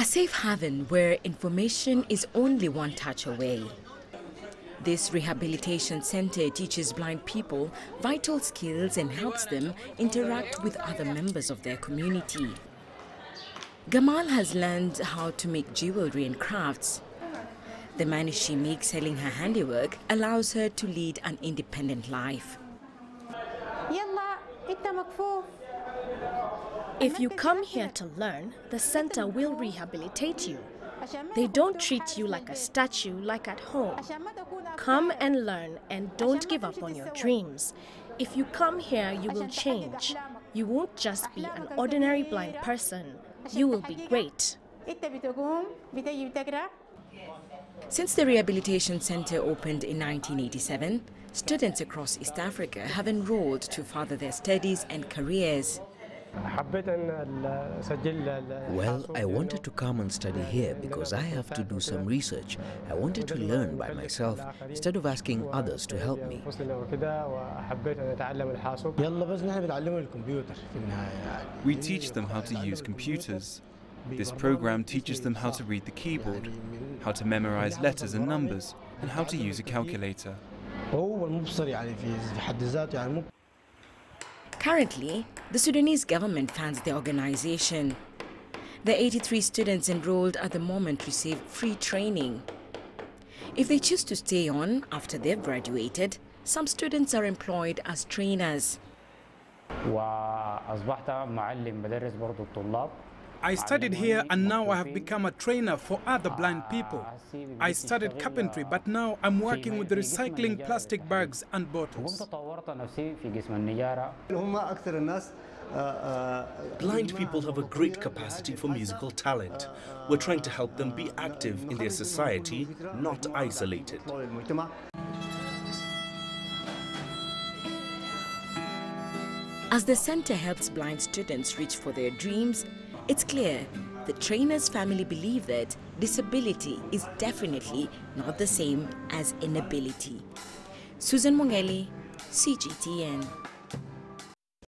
A safe haven where information is only one touch away. This rehabilitation center teaches blind people vital skills and helps them interact with other members of their community. Gamal has learned how to make jewelry and crafts. The money she makes selling her handiwork allows her to lead an independent life. If you come here to learn, the center will rehabilitate you. They don't treat you like a statue like at home. Come and learn and don't give up on your dreams. If you come here, you will change. You won't just be an ordinary blind person. You will be great. Since the Rehabilitation Center opened in 1987, students across East Africa have enrolled to further their studies and careers. Well, I wanted to come and study here because I have to do some research. I wanted to learn by myself instead of asking others to help me. We teach them how to use computers. This program teaches them how to read the keyboard, how to memorize letters and numbers, and how to use a calculator. Currently, the Sudanese government funds the organization. The 83 students enrolled at the moment receive free training. If they choose to stay on after they've graduated, some students are employed as trainers. I studied here and now I have become a trainer for other blind people. I studied carpentry, but now I'm working with recycling plastic bags and bottles. Blind people have a great capacity for musical talent. We're trying to help them be active in their society, not isolated. As the center helps blind students reach for their dreams, it's clear the trainer's family believe that disability is definitely not the same as inability. Susan Mwongeli, CGTN.